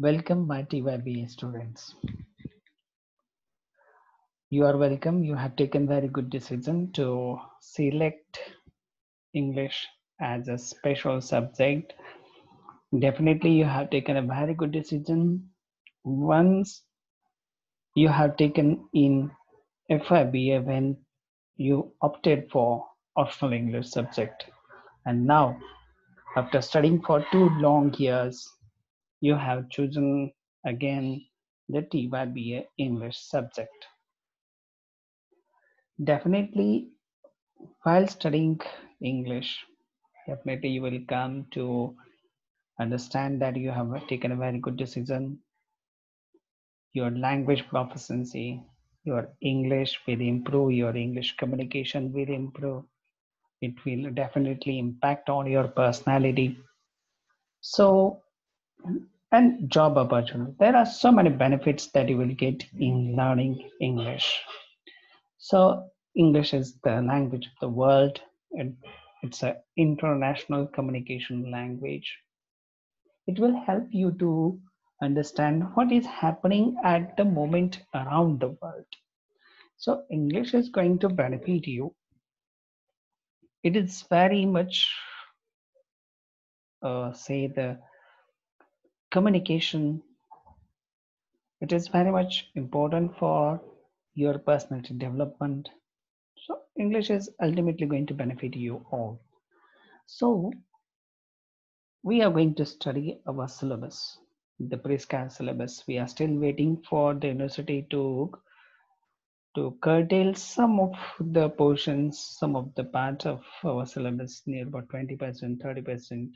Welcome, my TYBA students. You are welcome. You have taken very good decision to select English as a special subject. Definitely, you have taken a very good decision. Once you have taken in FYBA when you opted for optional English subject, and now after studying for two long years, you have chosen again the TYBA English subject. Definitely, while studying English, definitely you will come to understand that you have taken a very good decision. Your language proficiency, your English will improve, your English communication will improve. It will definitely impact on your personality. So, and job opportunity. There are so many benefits that you will get in learning English. So, English is the language of the world, and it's an international communication language. It will help you to understand what is happening at the moment around the world. So, English is going to benefit you. It is very much, uh, say, the communication. It is very much important for your personality development. So, English is ultimately going to benefit you all. So, we are going to study our syllabus, the pre-scan syllabus. We are still waiting for the university to to curtail some of the portions, some of the parts of our syllabus, near about 20%, 30%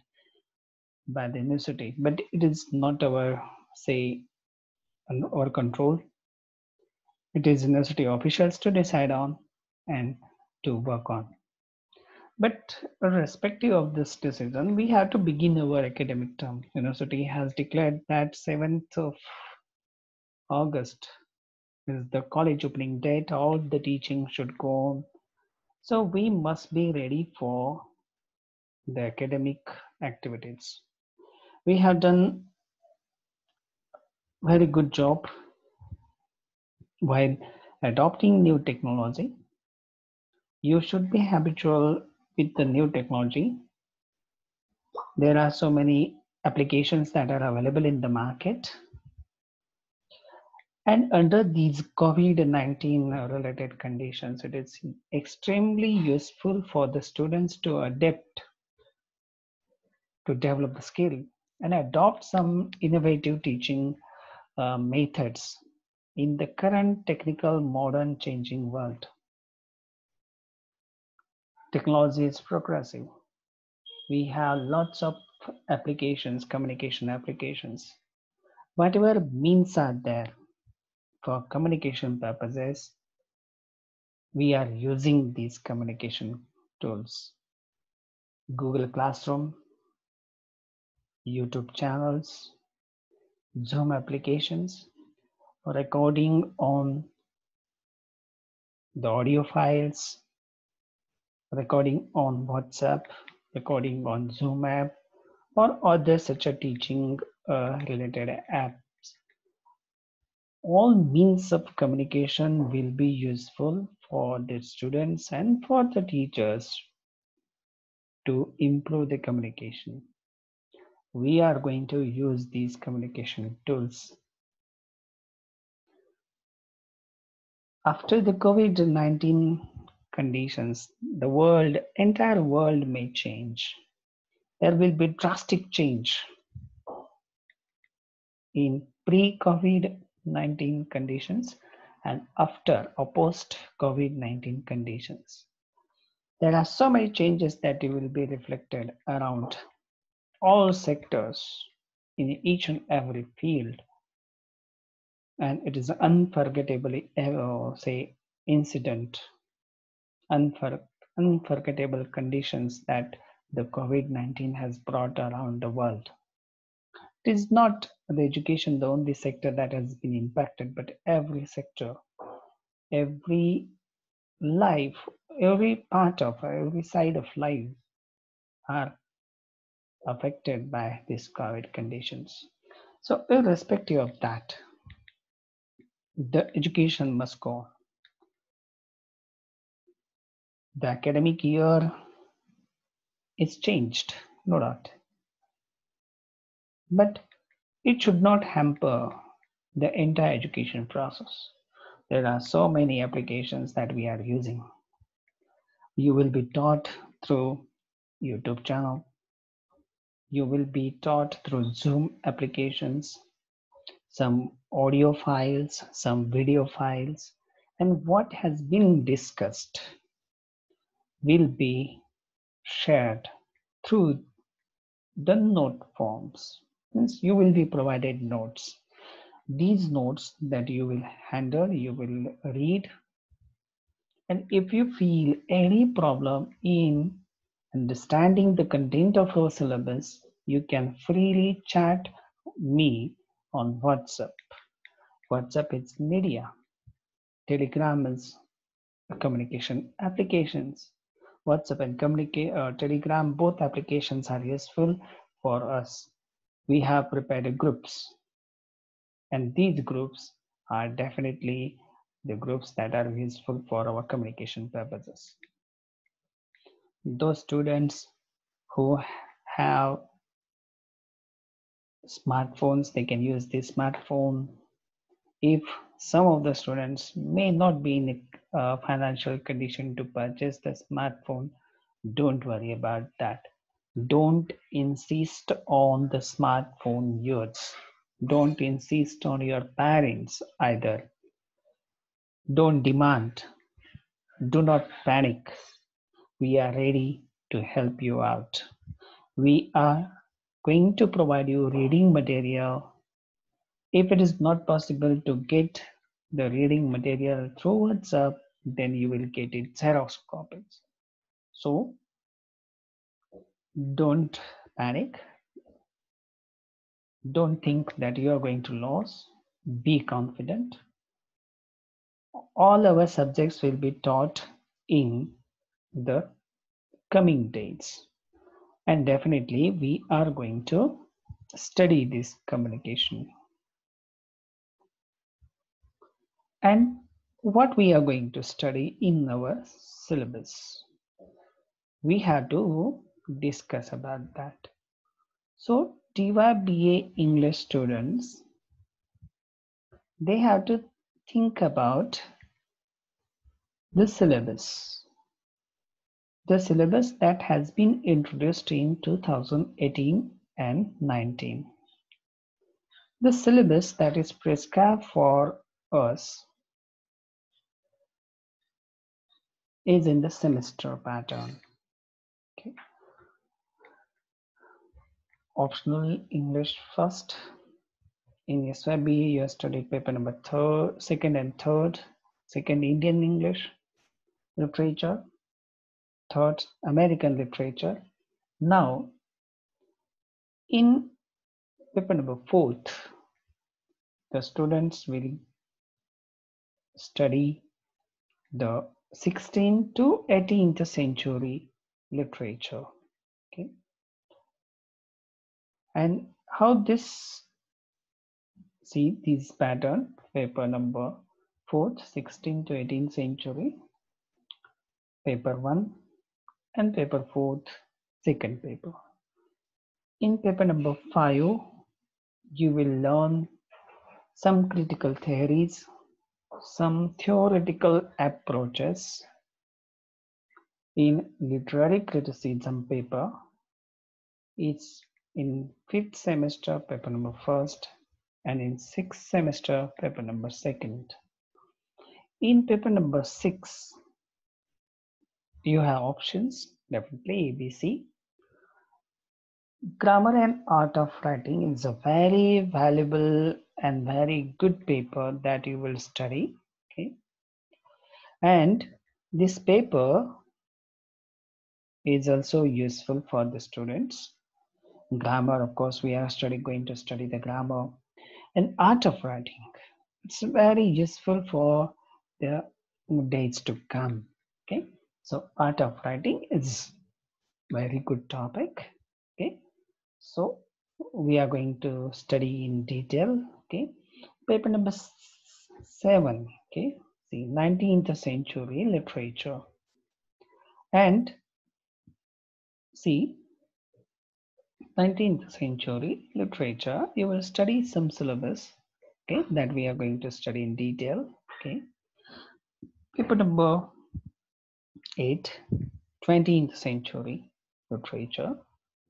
by the university. But it is not our, say, or control. It is university officials to decide on and to work on. But irrespective of this decision, we have to begin our academic term. University has declared that 7th of August is the college opening date. All the teaching should go on. So we must be ready for the academic activities. We have done very good job while adopting new technology. You should be habitual with the new technology. There are so many applications that are available in the market and under these COVID 19 related conditions, it is extremely useful for the students to adapt, to develop the skill, and adopt some innovative teaching uh, methods in the current technical, modern, changing world. Technology is progressive. We have lots of applications, communication applications. Whatever means are there, for communication purposes, we are using these communication tools. Google Classroom, YouTube channels, Zoom applications, recording on the audio files, recording on WhatsApp, recording on Zoom app, or other such a teaching uh, related apps. all means of communication will be useful for the students and for the teachers to improve the communication. We are going to use these communication tools. After the COVID-19 conditions, the world, entire world may change. There will be drastic change in pre-COVID 19 conditions and after or post COVID 19 conditions. There are so many changes that will be reflected around all sectors in each and every field. And it is unforgettably, uh, say, incident, unfor- unforgettable conditions that the COVID 19 has brought around the world it is not the education the only sector that has been impacted but every sector every life every part of every side of life are affected by these covid conditions So irrespective of that, the education must go. The academic year is changed, no doubt. But it should not hamper the entire education process. There are so many applications that we are using. You will be taught through YouTube channel. You will be taught through Zoom applications, some audio files, some video files, and what has been discussed will be shared through the note forms. You will be provided notes. These notes that you will handle, you will read. And if you feel any problem in understanding the content of our syllabus, you can freely chat me on WhatsApp. WhatsApp is media. Telegram is communication applications. WhatsApp and communicate, uh, Telegram, both applications are useful for us. We have prepared groups and these groups are definitely the groups that are useful for our communication purposes. Those students who have smartphones, they can use the smartphone. If some of the students may not be in a uh, financial condition to purchase the smartphone, don't worry about that. Don't insist on the smartphone use. Don't insist on your parents either. Don't demand. Do not panic. We are ready to help you out. We are going to provide you reading material. If it is not possible to get the reading material through WhatsApp, then you will get it Xerox copies. So don't panic. Don't think that you are going to lose. Be confident. All our subjects will be taught in the coming days. And definitely we are going to study this communication. And what we are going to study in our syllabus. We have to discuss about that. So TIVA BA English students, they have to think about the syllabus. The syllabus that has been introduced in 2018 and 19. The syllabus that is prescribed for us is in the semester pattern. Okay. Optional English first. In SYB, you studied paper number third, second and third, second Indian English literature, third American literature. Now, in paper number fourth, the students will study the 16th to 18th century literature. Okay. And how this, see this pattern, paper number 4th, 16th to 18th century, paper 1 and paper 4th, second paper. In paper number 5, you will learn some critical theories, some theoretical approaches in literary criticism paper it's in fifth semester paper number first and in sixth semester paper number second in paper number six you have options definitely abc grammar and art of writing is a very valuable and very good paper that you will study okay and this paper is also useful for the students. Grammar, of course, we are study, going to study the grammar and art of writing. It's very useful for the days to come. Okay, so art of writing is very good topic. Okay, so we are going to study in detail. Okay, paper number seven. Okay, see 19th century literature, and see 19th century literature. You will study some syllabus. Okay, that we are going to study in detail. Okay, paper number eight. 20th century literature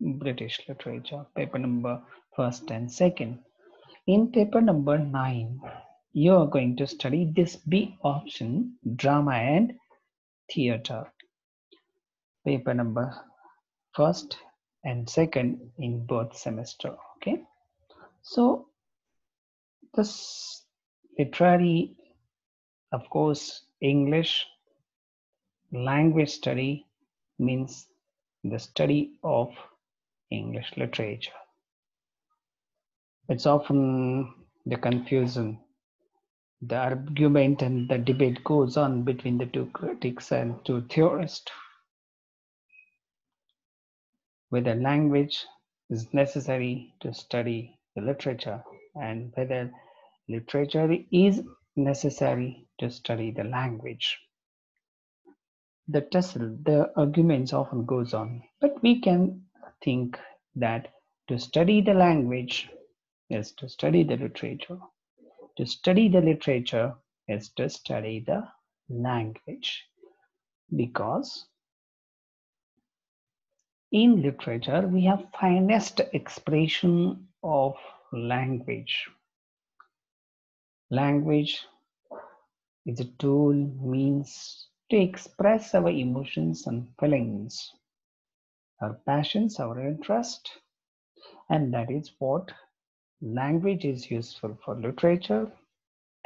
British literature, paper number first and second. In paper number nine, you are going to study this B option, drama and theater. Paper number first and second in both semester. Okay. So this literary, of course, English language study means the study of English literature. It's often the confusion. The argument and the debate goes on between the two critics and two theorists. Whether language is necessary to study the literature and whether literature is necessary to study the language. The tussle, the arguments often goes on, but we can think that to study the language is to study the literature. To study the literature is to study the language. Because in literature, we have finest expression of language. Language is a tool, means to express our emotions and feelings our passions, our interest, and that is what language is useful for literature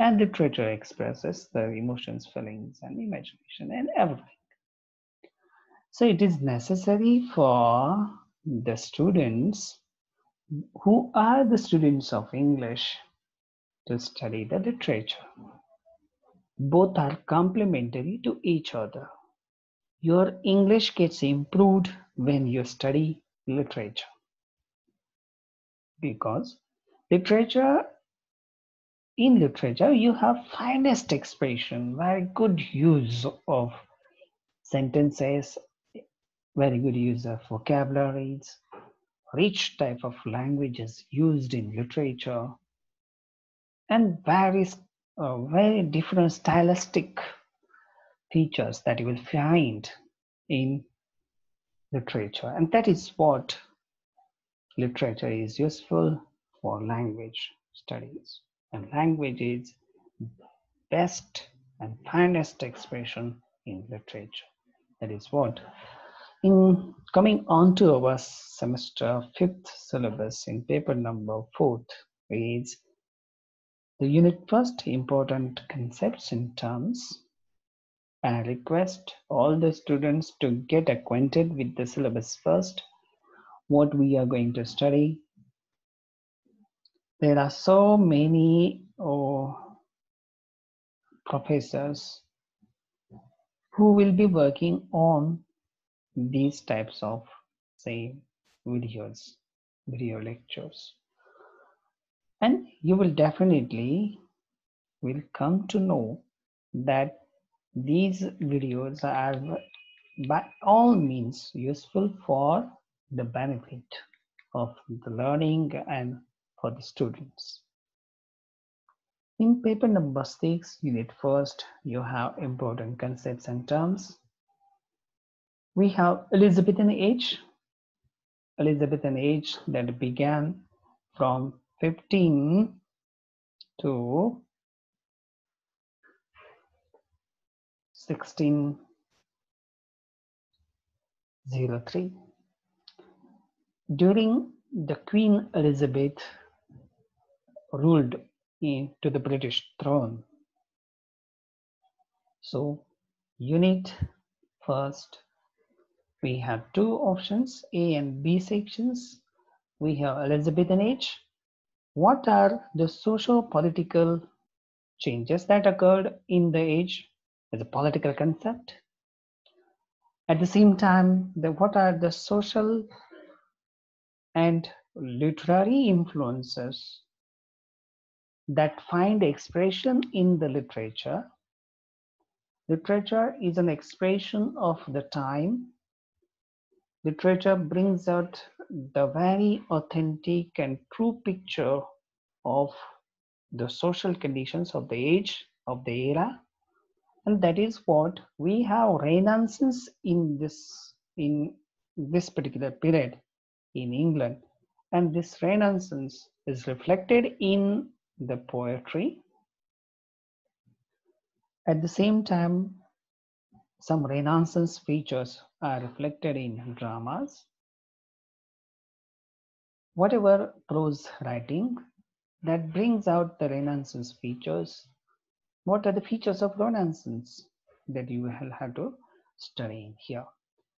and literature expresses the emotions, feelings, and imagination and everything. So it is necessary for the students who are the students of English to study the literature. Both are complementary to each other. Your English gets improved when you study literature. Because literature, in literature, you have finest expression, very good use of sentences, very good use of vocabularies, rich type of languages used in literature, and various very different stylistic features that you will find in literature. And that is what literature is useful for language studies. And language is best and finest expression in literature. That is what. In coming on to our semester fifth syllabus in paper number fourth is the unit first important concepts in terms and I request all the students to get acquainted with the syllabus first, what we are going to study. There are so many oh, professors who will be working on these types of say videos, video lectures. And you will definitely will come to know that these videos are by all means useful for the benefit of the learning and for the students. In paper number six, unit first, you have important concepts and terms. We have Elizabethan age, Elizabethan age that began from 15 to 1603. During the Queen Elizabeth ruled in, to the British throne. So unit first, we have two options, A and B sections. We have Elizabethan age. What are the social political changes that occurred in the age as a political concept. At the same time, the, what are the social and literary influences that find expression in the literature. Literature is an expression of the time. Literature brings out the very authentic and true picture of the social conditions of the age, of the era. And that is what we have renaissance in this in this particular period in England. And this renaissance is reflected in the poetry. At the same time, some Renaissance features are reflected in dramas. Whatever prose writing that brings out the Renaissance features. What are the features of Renaissance that you will have to study here?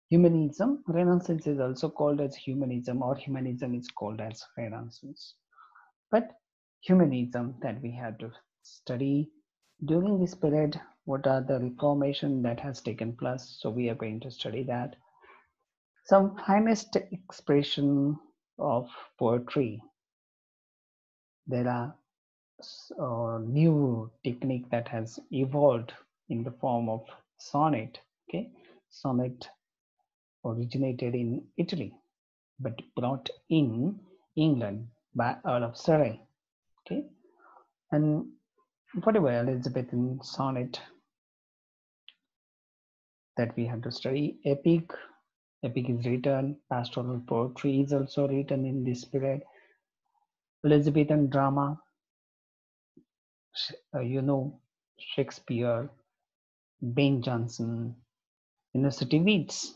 Humanism, Renaissance is also called as humanism or humanism is called as Renaissance. But humanism that we had to study during this period what are the reformation that has taken place? So we are going to study that. Some finest expression of poetry. There are uh, new technique that has evolved in the form of sonnet okay? Sonnet originated in italy but brought in england by earl of surrey okay? And whatever elizabethan sonnet that we have to study. Epic epic is written pastoral poetry is also written in this period. Elizabethan drama uh, you know shakespeare ben jonson university wits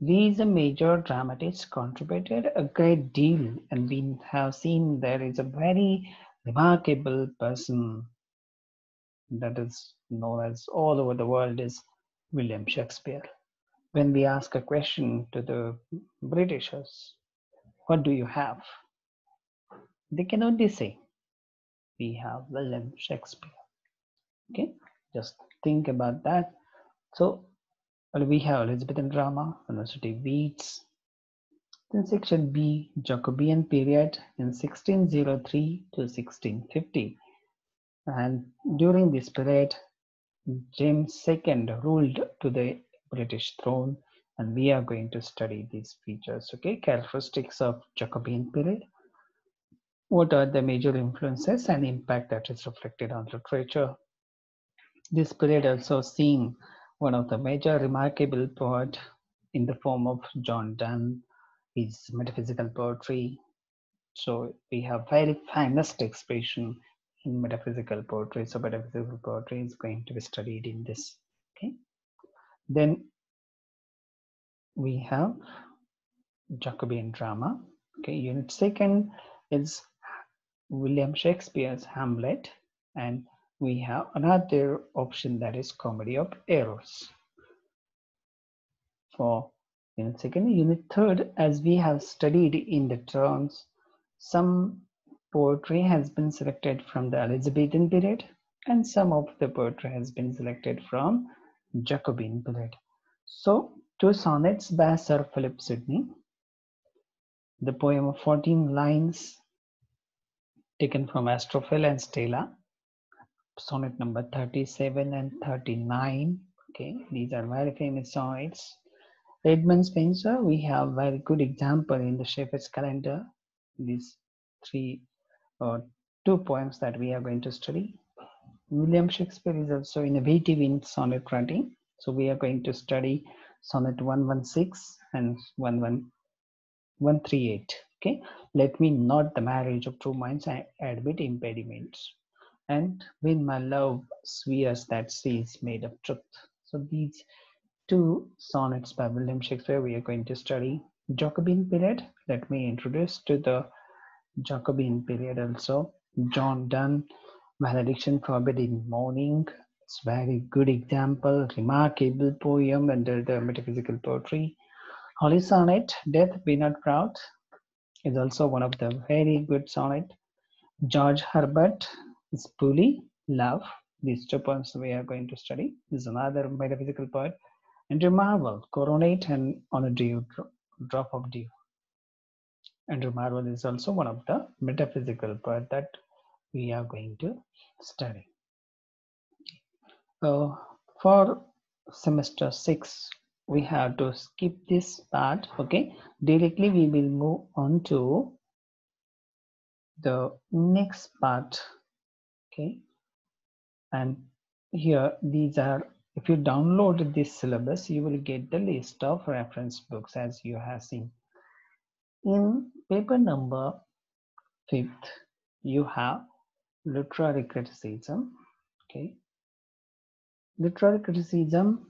these major dramatists contributed a great deal, and we have seen there is a very remarkable person that is known as all over the world is William Shakespeare. When we ask a question to the Britishers, what do you have? They can only say, we have William Shakespeare. Okay, just think about that. So well, we have Elizabethan drama, University Wits. Then section B, Jacobean period in 1603 to 1650. And during this period, James II ruled to the British throne and we are going to study these features, okay? Characteristics of Jacobean period. What are the major influences and impact that is reflected on literature? This period also seeing one of the major remarkable poet in the form of John Donne, his metaphysical poetry. So we have very finest expression in metaphysical poetry. So metaphysical poetry is going to be studied in this. Okay. Then we have Jacobean drama. Okay, unit second is William Shakespeare's Hamlet and we have another option that is comedy of errors. For unit second, unit third, as we have studied in the terms, some poetry has been selected from the Elizabethan period and some of the poetry has been selected from Jacobean period. So two sonnets by Sir Philip Sidney, the poem of 14 lines taken from Astrophel and Stella, sonnet number 37 and 39 okay these are very famous sonnets edmund spenser we have very good example in the shepherd's calendar. These three or two poems that we are going to study. William shakespeare is also innovative in sonnet writing. So we are going to study sonnet 116 and 138 okay? Let me not the marriage of two minds and admit impediments. And when my love swears that she is made of truth. So these two sonnets by William Shakespeare we are going to study. Jacobean period, let me introduce to the Jacobean period also. John Donne, Valediction Forbidding Mourning. It's very good example, remarkable poem under the metaphysical poetry. Holy Sonnet, Death Be Not Proud is also one of the very good sonnet. George Herbert, Spoolie, Love. These two poems we are going to study. This is another metaphysical poet. Andrew Marvell, Coronet and On a Dew, Drop of Dew. Andrew Marvell is also one of the metaphysical part that we are going to study. Uh, for semester 6, we have to skip this part, okay? Directly we will move on to the next part, okay? And here, these are, if you download this syllabus, you will get the list of reference books as you have seen. In paper number fifth, you have literary criticism, okay? Literary criticism,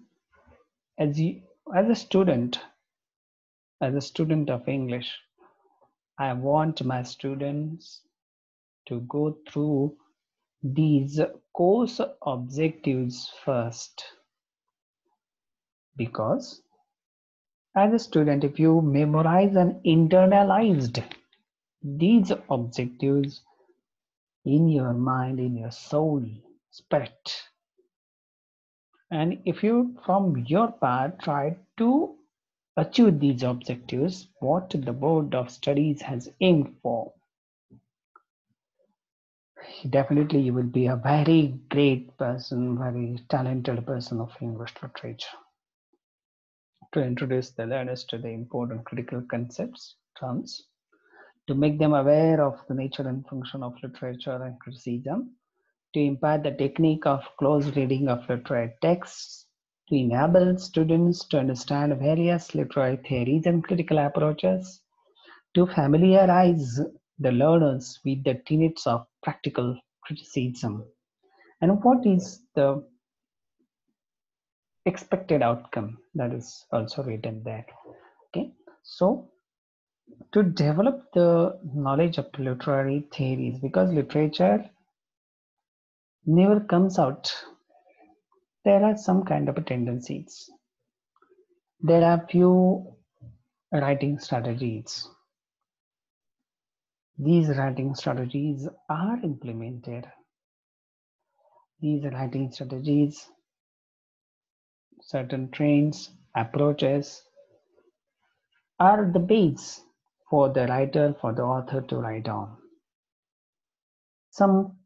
as you, as a student, as a student of English, I want my students to go through these course objectives first because as a student if you memorize and internalized these objectives in your mind in your soul spirit and if you from your part try to achieve these objectives what the board of studies has aimed for definitely you will be a very great person, very talented person of English literature. To introduce the learners to the important critical concepts, terms, to make them aware of the nature and function of literature and criticism, to impart the technique of close reading of literary texts, to enable students to understand various literary theories and critical approaches, to familiarize the learners with the tenets of practical criticism. And what is the expected outcome that is also written there. Okay. So to develop the knowledge of literary theories because literature never comes out there are some kind of tendencies. There are few writing strategies. These writing strategies are implemented. These writing strategies, certain trains, approaches are the base for the writer, for the author to write on. Some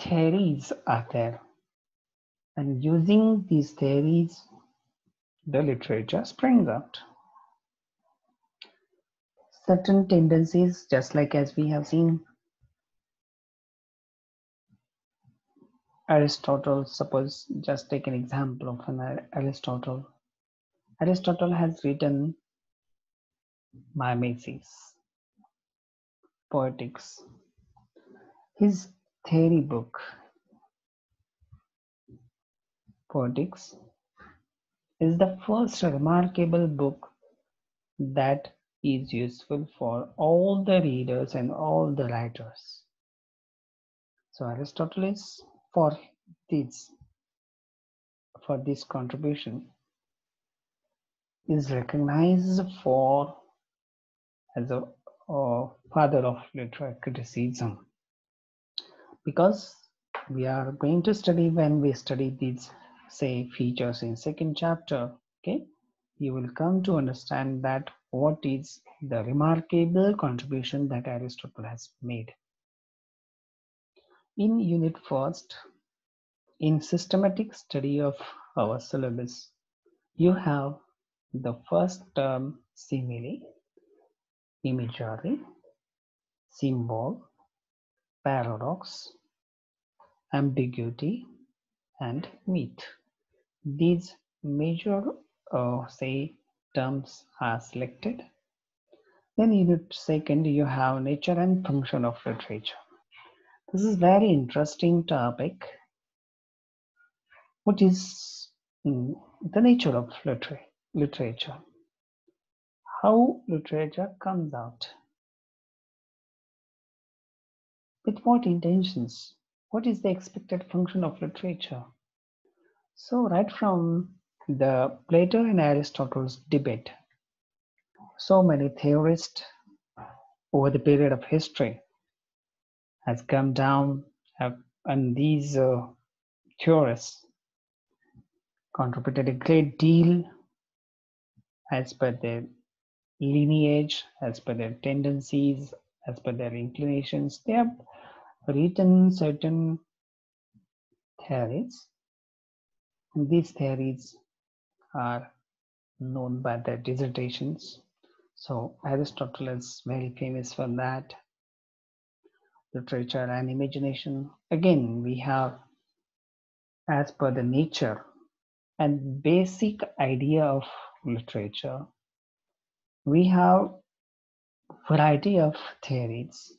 theories are there, and using these theories, the literature springs out certain tendencies, just like as we have seen Aristotle, suppose just take an example of an Aristotle. Aristotle has written Mimesis, Poetics. His theory book, Poetics, is the first remarkable book that is useful for all the readers and all the writers. So Aristotle is for this for this contribution is recognized for as a father of literary criticism because we are going to study when we study these say features in second chapter okay you will come to understand that what is the remarkable contribution that Aristotle has made. In unit first, in systematic study of our syllabus, you have the first term simile, imagery, symbol, paradox, ambiguity, and myth. These major, uh, say, terms are selected. Then unit second, you have nature and function of literature. This is very interesting topic. What is mm, the nature of liter literature? How literature comes out? With what intentions? What is the expected function of literature? So right from the Plato and Aristotle's debate. So many theorists over the period of history has come down have, and these uh, theorists contributed a great deal as per their lineage, as per their tendencies, as per their inclinations. They have written certain theories. And these theories are known by their dissertations. So Aristotle is very famous for that. Literature and imagination. Again, we have as per the nature and basic idea of literature. We have variety of theories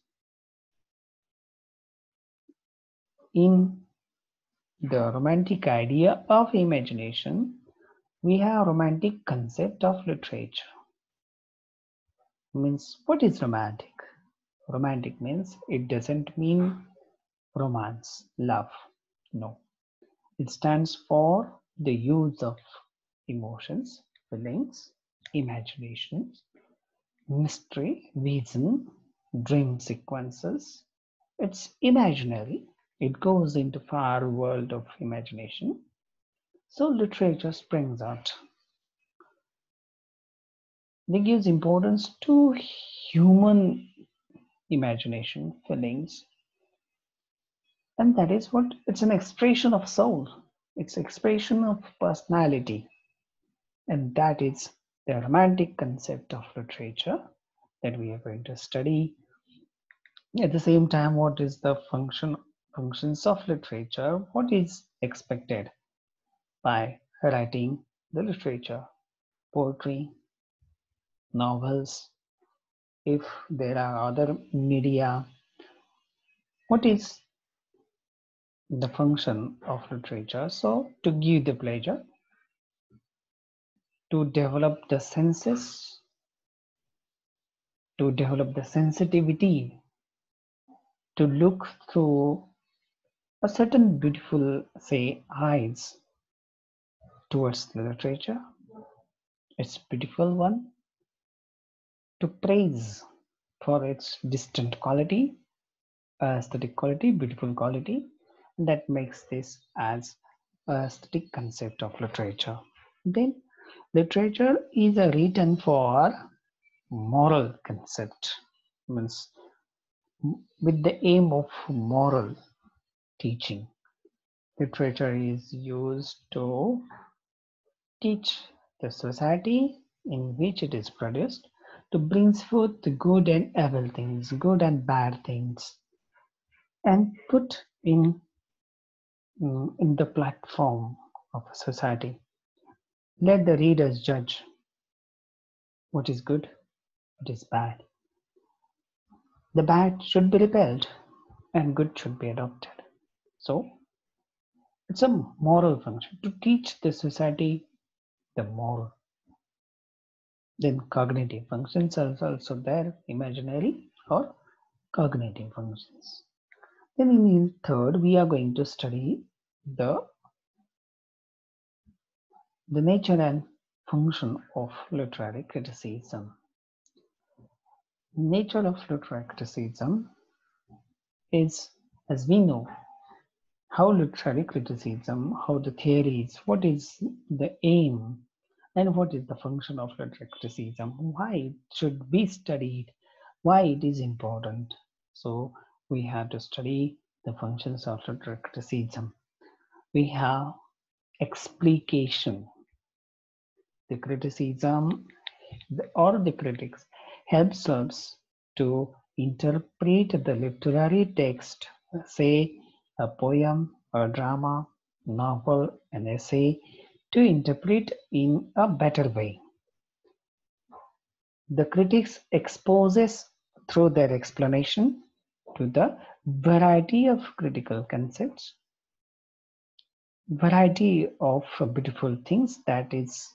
in the romantic idea of imagination we have romantic concept of literature means what is romantic romantic means it doesn't mean romance love no it stands for the use of emotions feelings imaginations mystery vision dream sequences it's imaginary it goes into far world of imagination. So literature springs out. It gives importance to human imagination, feelings. And that is what it's an expression of soul. It's expression of personality. And that is the romantic concept of literature that we are going to study. At the same time, what is the function functions of literature, what is expected by writing the literature, poetry, novels, if there are other media, what is the function of literature? So to give the pleasure, to develop the senses, to develop the sensitivity, to look through a certain beautiful, say, eyes towards the literature. It's beautiful one to praise for its distant quality, aesthetic quality, beautiful quality. That makes this as aesthetic concept of literature. Then literature is a written for moral concept means with the aim of moral teaching. Literature is used to teach the society in which it is produced to bring forth the good and evil things, good and bad things, and put in, mm, in the platform of a society. Let the readers judge what is good, what is bad. The bad should be repelled and good should be adopted. So it's a moral function to teach the society the moral. Then cognitive functions are also there, imaginary or cognitive functions. Then in third, we are going to study the the nature and function of literary criticism. Nature of literary criticism is, as we know, how literary criticism, how the theories, what is the aim, and what is the function of criticism, why it should be studied, why it is important. So we have to study the functions of criticism. We have explication. The criticism or the critics helps us to interpret the literary text, say a poem, a drama, novel, an essay to interpret in a better way. The critics exposes through their explanation to the variety of critical concepts, variety of beautiful things that is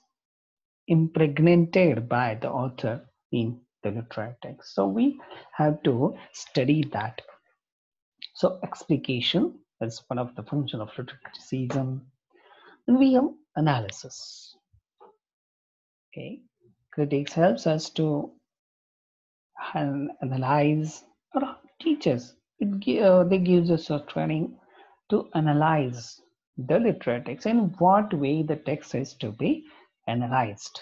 impregnated by the author in the literary text. So we have to study that so explication is one of the function of literary criticism. And we have analysis. Okay, critics helps us to analyze or teaches. It uh, they gives us a training to analyze the literary text and what way the text is to be analyzed.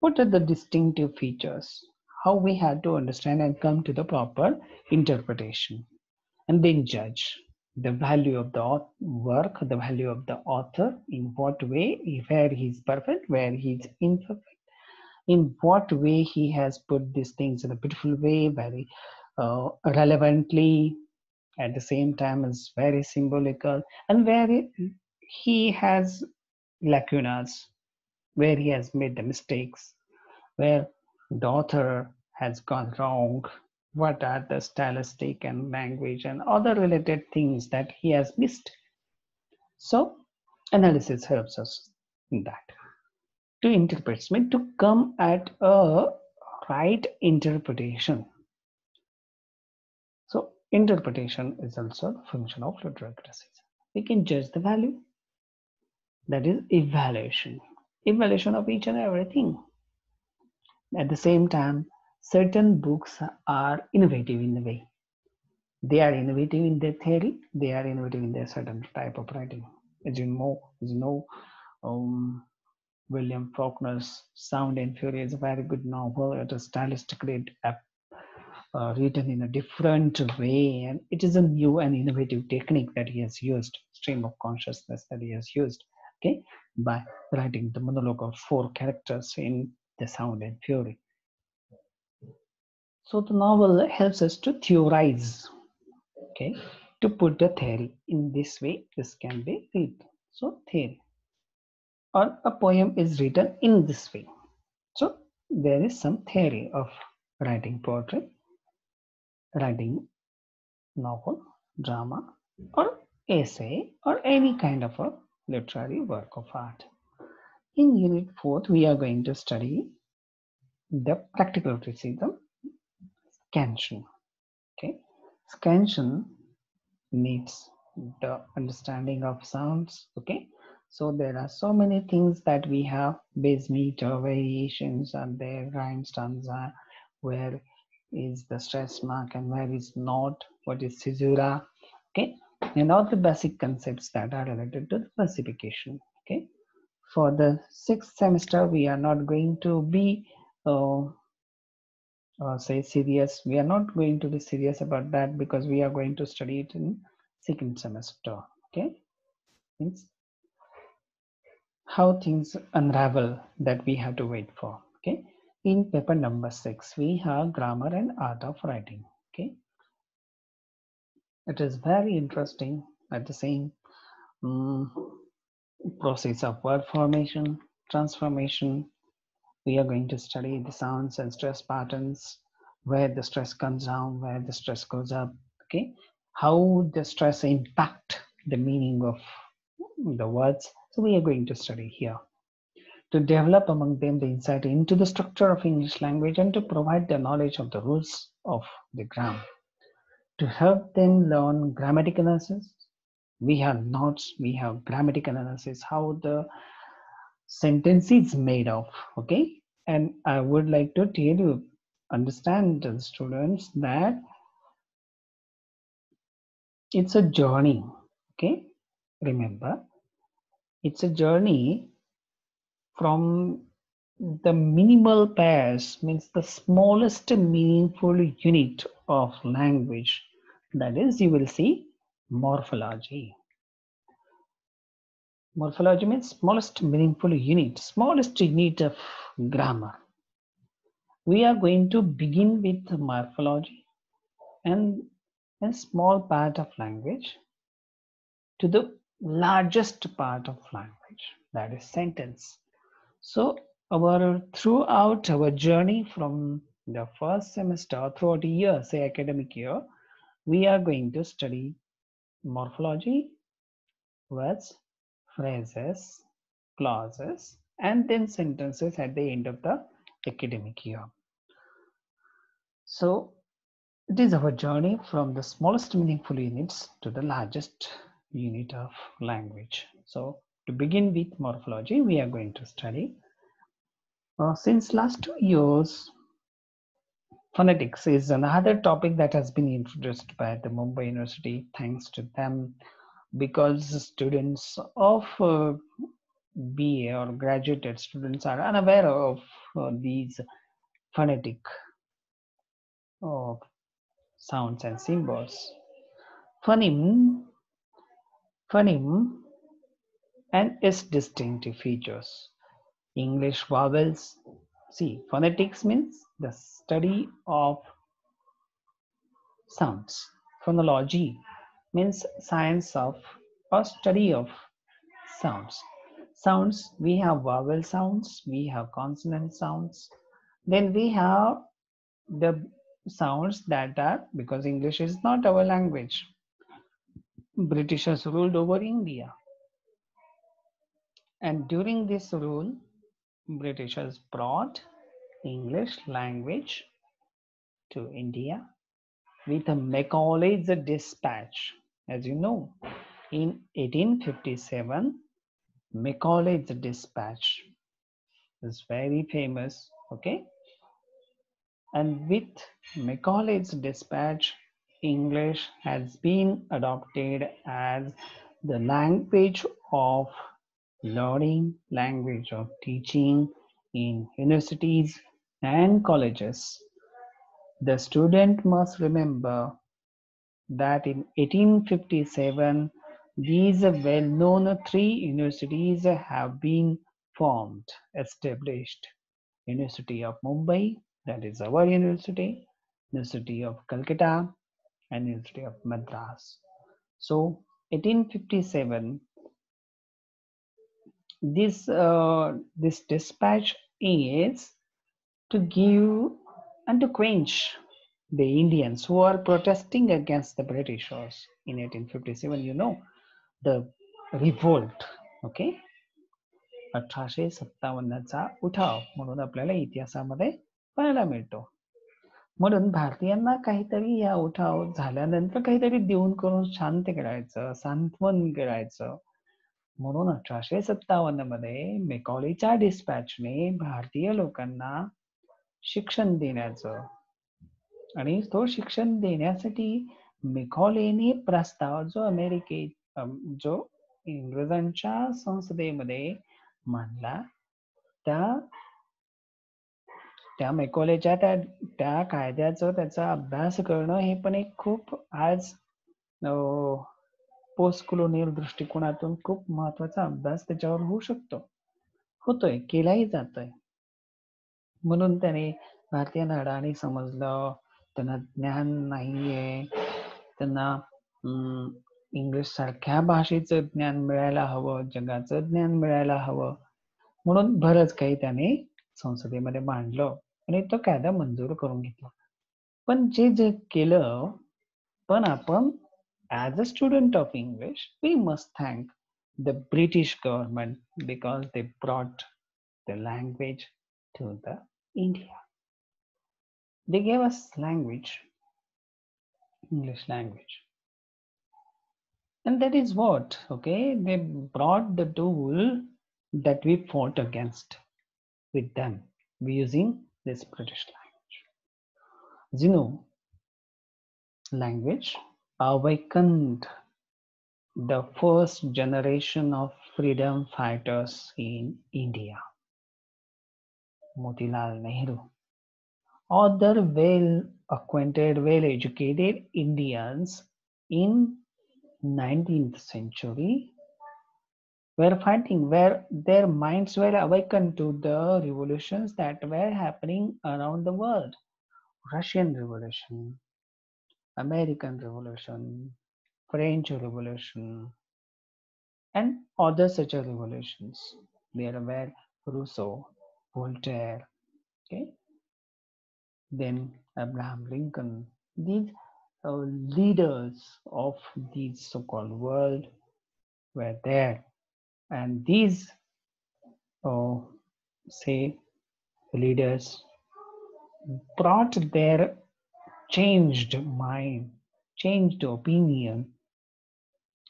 what are the distinctive features? How we have to understand and come to the proper interpretation and then judge the value of the work, the value of the author, in what way, where he's perfect, where he's imperfect, in what way he has put these things in a beautiful way, very uh, relevantly, at the same time is very symbolical, and where he has lacunas, where he has made the mistakes, where the author has gone wrong, what are the stylistic and language and other related things that he has missed. So analysis helps us in that. To interpret to come at a right interpretation. So interpretation is also a function of literary criticism. We can judge the value. That is evaluation. Evaluation of each and everything. At the same time, certain books are innovative in a way. They are innovative in their theory. They are innovative in their certain type of writing. As you know, as you know, um, William Faulkner's Sound and Fury is a very good novel. It is stylistically uh, written in a different way, and it is a new and innovative technique that he has used, stream of consciousness that he has used, okay, by writing the monologue of four characters in The Sound and Fury. So the novel helps us to theorize, okay, to put the theory in this way, this can be read. So theory or a poem is written in this way. So there is some theory of writing poetry, writing novel, drama, or essay, or any kind of a literary work of art. In Unit 4, we are going to study the practical criticism scansion. Okay, scansion needs the understanding of sounds. Okay, so there are so many things that we have base meter variations and there rhyme stanza where is the stress mark and where is not what is caesura okay. And all the basic concepts that are related to the versification okay. For the sixth semester we are not going to be uh, uh, say serious. We are not going to be serious about that because we are going to study it in second semester okay? Means how things unravel that we have to wait for okay? In paper number six we have grammar and art of writing okay? It is very interesting. At the same um, process of word formation transformation we are going to study the sounds and stress patterns, where the stress comes down, where the stress goes up, okay? How the stress impact the meaning of the words. So we are going to study here. To develop among them the insight into the structure of English language and to provide the knowledge of the rules of the grammar. To help them learn grammatical analysis, we have notes, we have grammatical analysis, how the sentence is made of okay and i would like to tell you understand the students that it's a journey okay? Remember it's a journey from the minimal pairs means the smallest meaningful unit of language that is you will see morphology. Morphology means smallest meaningful unit, smallest unit of grammar. We are going to begin with morphology and a small part of language to the largest part of language, that is sentence. So our throughout our journey from the first semester throughout a year, say academic year, we are going to study morphology, words, phrases, clauses, and then sentences at the end of the academic year. So it is our journey from the smallest meaningful units to the largest unit of language. So to begin with morphology, we are going to study. Uh, since last two years, phonetics is another topic that has been introduced by the Mumbai University. Thanks to them, because students of uh, BA or graduated students are unaware of uh, these phonetic uh, sounds and symbols. Phoneme, phoneme and its distinctive features. English vowels. See, phonetics means the study of sounds. Phonology means science of or study of sounds. Sounds, we have vowel sounds, we have consonant sounds, then we have the sounds that are, because English is not our language. Britishers ruled over India. And during this rule, Britishers brought English language to India with a Macaulay's dispatch. As you know, in 1857, Macaulay's dispatch is very famous, okay? And with Macaulay's dispatch, English has been adopted as the language of learning, language of teaching in universities and colleges. The student must remember that in 1857, these well-known three universities have been formed, established. University of Mumbai, that is our university, University of Calcutta, and University of Madras. So 1857, this uh, this dispatch is to give and to quench the Indians who are protesting against the Britishers in 1857. You know, the revolt, okay? अठराशे सत्तावन्नचा उठाव म्हणून आपल्याला इतिहासामध्ये पाहायला मिळतो म्हणून भारतीयांना काहीतरी या उठाव झाल्यानंतर काहीतरी देऊन करून शांत करायचं सांत्वन करायचं म्हणून अठराशे सत्तावन्नमध्ये मेकॉलीच्या डिस्पॅचने भारतीय लोकांना शिक्षण देण्याचं आणि तो शिक्षण देण्यासाठी मेकॉलेने प्रस्ताव जो अमेरिकेत जो इंग्रजांच्या संसदेमध्ये मांडला त्या त्या मेकॉलेच्या त्या त्या कायद्याचं त्याचा अभ्यास करणं हे पण एक खूप आज पोस्ट कोलोनियल दृष्टिकोनातून खूप महत्त्वाचा अभ्यास त्याच्यावर होऊ शकतो. होतोय केलाही जातोय. म्हणून त्याने भारतीय नाडाने समजलं त्यांना ज्ञान नाहीये त्यांना इंग्लिश सारख्या भाषेचं ज्ञान मिळायला हवं जगाचं ज्ञान मिळायला हवं म्हणून बरंच काही त्याने संसदेमध्ये मांडलं आणि तो कायदा मंजूर करून घेतला. पण जे जे केलं पण आपण as a student of English we must thank the British government because they brought the language to the India they gave us language English language and that is what okay? They brought the tool that we fought against with them using this british language. As you know language awakened the first generation of freedom fighters in india. Motilal nehru. Other well acquainted, well educated Indians in 19th century were fighting where their minds were awakened to the revolutions that were happening around the world. Russian Revolution, American Revolution, French Revolution, and other such revolutions. There were Rousseau, Voltaire, okay, then Abraham Lincoln. These uh, leaders of the so-called world were there, and these, uh, say, leaders brought their changed mind, changed opinion,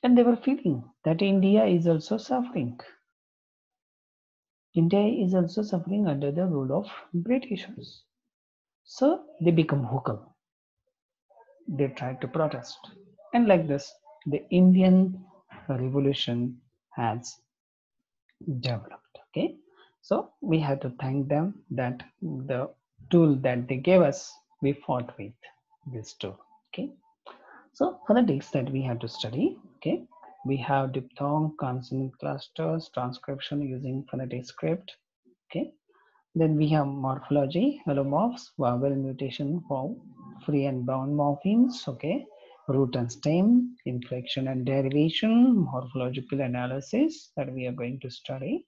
and they were feeling that India is also suffering. India is also suffering under the rule of Britishers. So they become vocal. They tried to protest. And like this, the Indian revolution has developed. Okay, so we have to thank them that the tool that they gave us, we fought with this tool. Okay, so for the phonetics that we have to study. Okay, we have diphthong, consonant clusters, transcription using phonetic script. Okay, then we have morphology, allomorphs, vowel mutation for free and bound morphemes. Okay, root and stem, inflection and derivation, morphological analysis that we are going to study.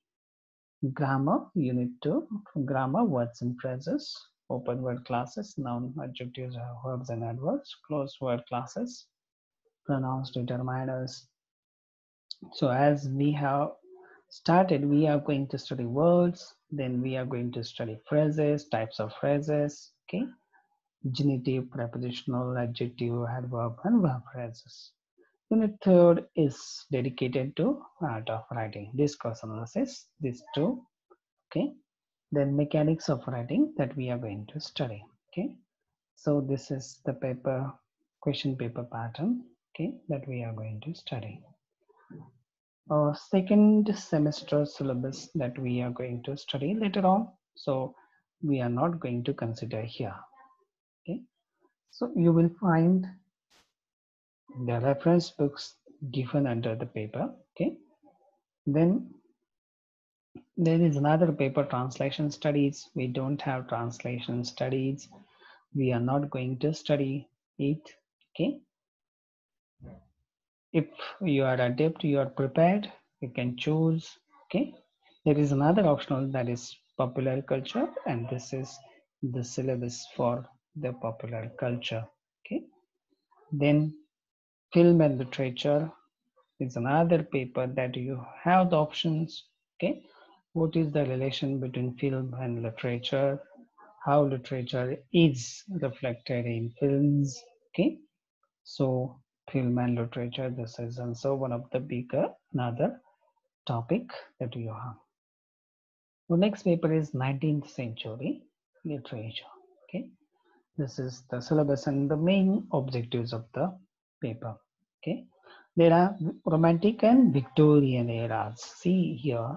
Grammar, unit 2, grammar, words and phrases, open word classes, noun, adjectives, verbs and adverbs, closed word classes, pronouns, determiners. So as we have started, we are going to study words, then we are going to study phrases, types of phrases, okay? Genitive, prepositional, adjective, adverb, and verb phrases. Unit third is dedicated to art of writing, discourse analysis, these two, okay? Then mechanics of writing that we are going to study, okay? So this is the paper, question paper pattern, okay, that we are going to study. Our second semester syllabus that we are going to study later on. So we are not going to consider here, okay? So you will find the reference books given under the paper. Okay. Then there is another paper translation studies. We don't have translation studies. We are not going to study it. Okay. If you are adept you are prepared you can choose. Okay. There is another optional that is popular culture and this is the syllabus for the popular culture okay? Then film and literature is another paper that you have the options okay? What is the relation between film and literature? How literature is reflected in films okay? So film and literature this is also one of the bigger another topic that you have. The next paper is 19th century literature this is the syllabus and the main objectives of the paper okay? There are romantic and victorian eras. See here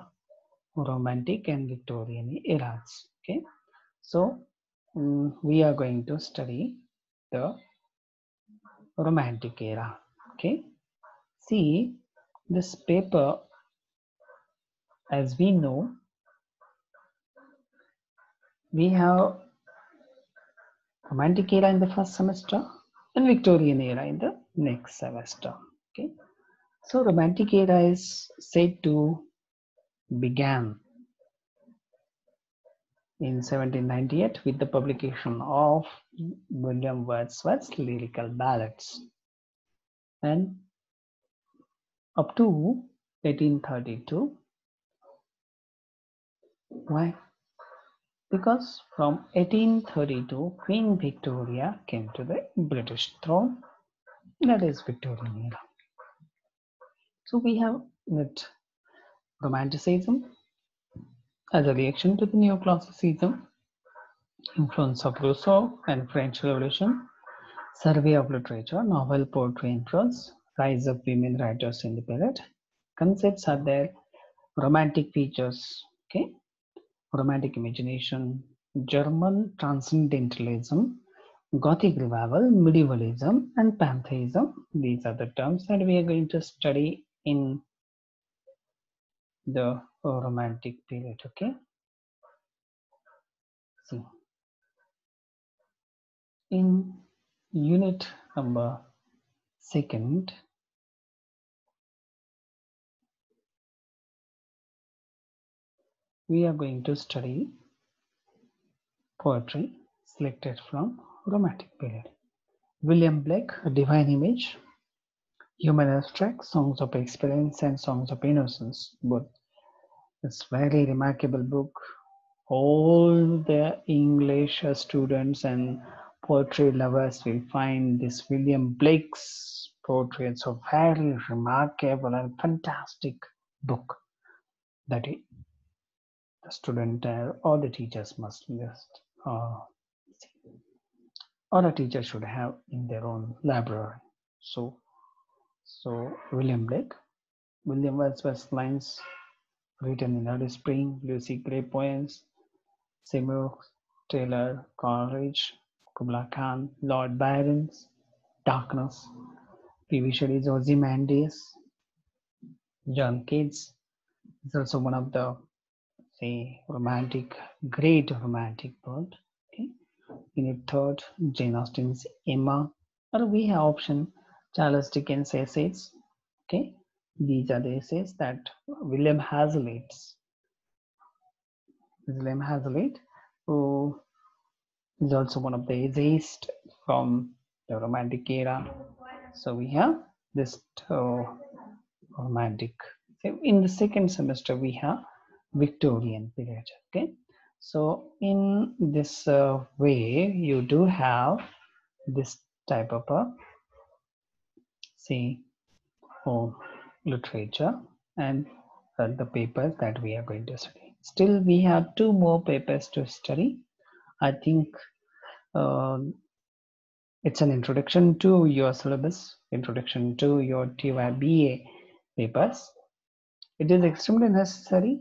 romantic and victorian eras okay? So um, we are going to study the romantic era okay? See this paper as we know we have romantic era in the first semester and victorian era in the next semester. Okay? So romantic era is said to began in 1798 with the publication of William Wordsworth's lyrical ballads. And up to 1832 why because from 1832 Queen Victoria came to the British throne. That is Victorian era. So we have that romanticism as a reaction to the neoclassicism, influence of Rousseau and French Revolution, survey of literature, novel poetry and prose, rise of women writers in the period. Concepts are there, romantic features, okay, romantic imagination, German transcendentalism, Gothic revival, medievalism, and pantheism. These are the terms that we are going to study in the romantic period okay see in unit number second we are going to study poetry selected from romantic period william blake a divine image human abstract songs of experience and songs of innocence both it's very remarkable book. All the English students and poetry lovers will find this William Blake's poetry. It's a very remarkable and fantastic book that student uh, or the teachers must just uh, or a teacher should have in their own library. So, so William Blake, William Wordsworth's lines written in early spring, Lucy Gray poems, Samuel Taylor Coleridge, Kubla Khan, Lord Byron's Darkness, P. B. Shelley's Ozymandias, John Keats. Is also one of the say romantic, great romantic poet. Okay. In a third, Jane Austen's Emma, or we have option Charles Dickens essays. Okay, these are the essays that William Hazlitt's William Hazlitt, who is also one of the essayists from the Romantic era. So we have this uh, romantic. So in the second semester, we have Victorian period. Okay, so in this uh, way, you do have this type of a say oh, literature and uh, the papers that we are going to study. Still, we have two more papers to study. I think um, it's an introduction to your syllabus, introduction to your TYBA papers. It is extremely necessary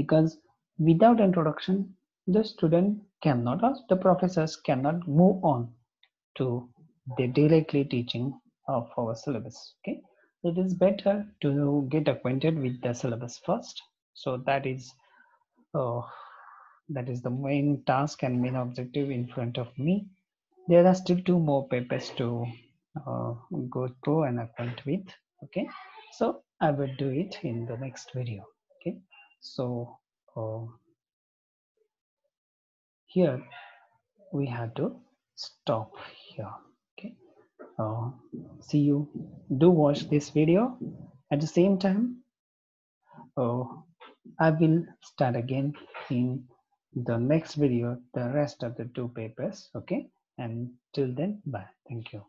because without introduction, the student cannot or the professors cannot move on to the directly teaching of our syllabus. Okay, it is better to get acquainted with the syllabus first. So that is uh, that is the main task and main objective in front of me. There are still two more papers to uh, go through and acquaint with. Okay, so I will do it in the next video. Okay, so uh, here we have to stop here. Okay, uh, see you. Do watch this video. At the same time, uh, I will start again in the next video the rest of the two papers okay and till then bye thank you